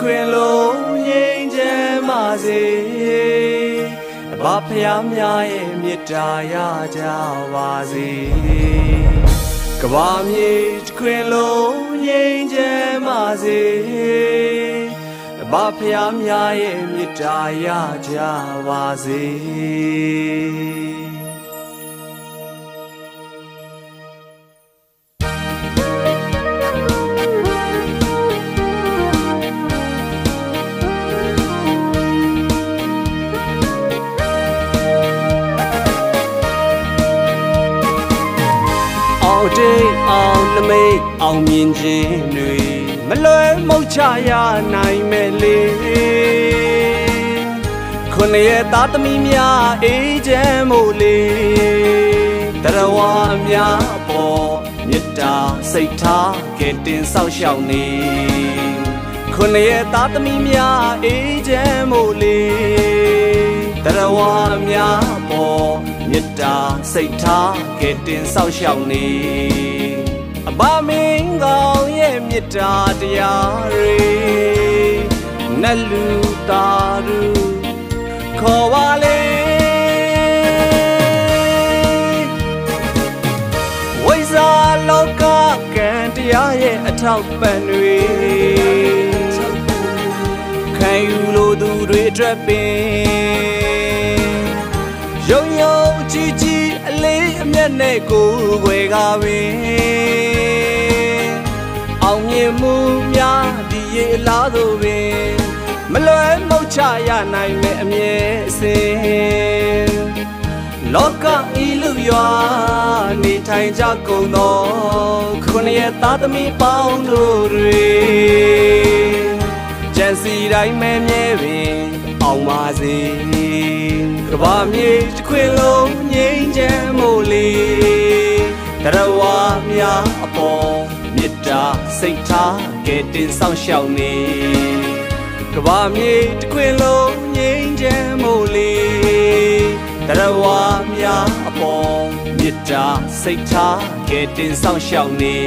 ခွင်လုံးငြိမ်းချမ်းပါစေဘာဖျားများရဲ့မေတ္တာရကြပါစေကဘာမြေခွင်လုံးငြိမ်းချမ်းပါစေဘာဖျားများရဲ့မေတ္တာရကြပါစေ တိတ်အောင်နမိတ်အောင်မြင်ခြင်းတွေမလွယ်မုတ်ချရနိုင်မဲ့လေခုနှစ်ရဲ့သားသမီးများအေးချမ်းမို့လေတရဝအများအပေါ်မေတ္တာစိတ်ထားကဲတင်ဆောက်ရှောက်နေခုနှစ်ရဲ့သားသမီးများအေးချမ်းမို့လေတရဝအများအပေါ် မေတ္တာစိတ်ထားကဲတင်ဆောက်ရှောက်နေအဘမင်းကောင်းရဲ့မေတ္တာတရားတွေနတ်လူသားလူခေါ်ပါလေဝိဇာလောကကံတရားရဲ့အထောက်ပံ့တွေခံယူလို့သူတွေအတွက်ပင် ယုံယုံကြည်ကြည်အလေးအမျက်နဲ့ကိုယ်ွယ်ကားပင်အောင်မြင်မှုများဒီရေလားသို့ပင်မလွယ်မုတ်ချရနိုင်မဲ့အမြဲအစဉ်လောကဤလူရွာနေထိုင်ကြကုန်သောခုနှစ်ရဲ့သားသမီးပေါင်းတို့တွေကြံစီတိုင်းမဲမြဲပင် အောင်ပါစေကဘာမြေတစ်ခွင်လုံးငြိမ်းချမ်းမို့လေတရဝါများအပေါ်မေတ္တာစိတ်ထားကဲတင်ဆောင်ရှောက်နေကဘာမြေတစ်ခွင်လုံးငြိမ်းချမ်းမို့လေတရဝါများအပေါ်မေတ္တာစိတ်ထားကဲတင်ဆောင်ရှောက်နေ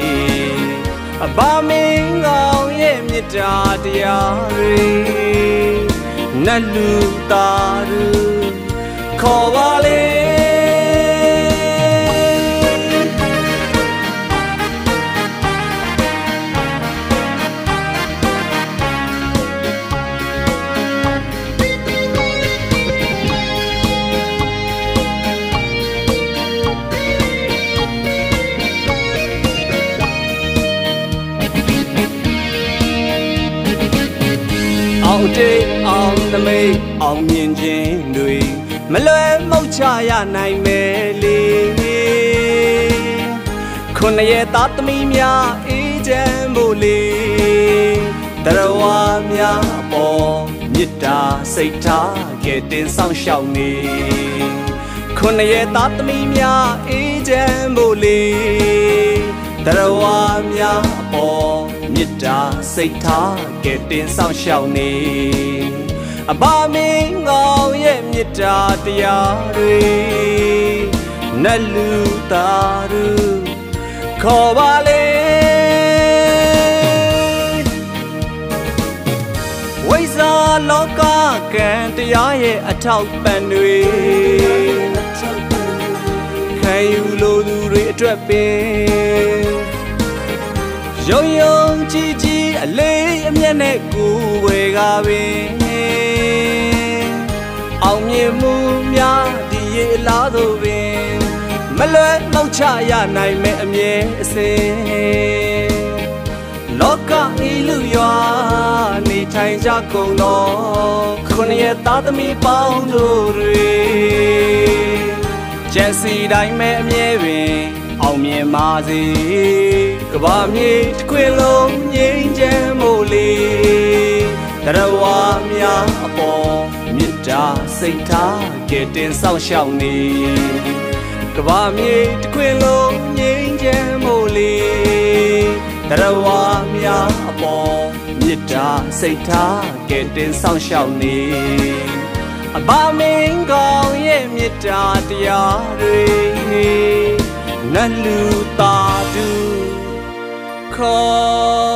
အဘာမင်းကောင်းရဲ့မေတ္တာတရားတွေ နတ်လူသားလူခေါ်ပါလေ အောင်တေးအောင်သမိတ်အောင်မြင်ခြင်းတွေမလွယ်မုတ်ချရနိုင်မယ်လေခုနှစ်ရဲ့သားသမီးများအေးချမ်းဖို့လေတရဝါများအပေါ်မေတ္တာစိတ်ထားကဲတင်ဆောင်ရှောက်နေခုနှစ်ရဲ့သားသမီးများအေးချမ်းဖို့လေတရဝါများအပေါ် မေတ္တာစိတ်ထားကဲတင်ဆောင်ရှောက်နေအဘမင်းကောင်းရဲ့မေတ္တာတရားတွေနတ်လူသားတို့ခေါ်ပါလေဝိဇာလောကကံတရားရဲ့အထောက်ပံ့တွေခံယူလိုသူတွေအတွက်ပင် ယုံယုံကြည်ကြည်အလေးအမျက်နဲ့ကိုယ်ဝယ်ကားပင်အောင်မြင်မှုများဒီရေလားသို့ပင်မလွယ်နှုတ်ချရနိုင်မဲ့အမြဲအစဉ်လောကဤလူရွာနေထိုင်ကြကုန်သောခုနှစ်ရဲ့သားသမီးပေါင်းတို့တွေကျန်စီတိုင်းမဲ့အမြဲပင်အောင်မြင်ပါစေက ဘာမြေတစ်ခွင်လုံးငြိမ်းချမ်းမို့လေတရဝါများအပေါ်မေတ္တာစိတ်ထားကဲတင်ဆောင်ရှောက်နေကဘာမြေတစ်ခွင်လုံးငြိမ်းချမ်းမို့လေတရဝါများအပေါ်မေတ္တာစိတ်ထားကဲတင်ဆောင်ရှောက်နေအဘာမင်းကောင်းရဲ့မေတ္တာတရားတွေနတ်လူသား call.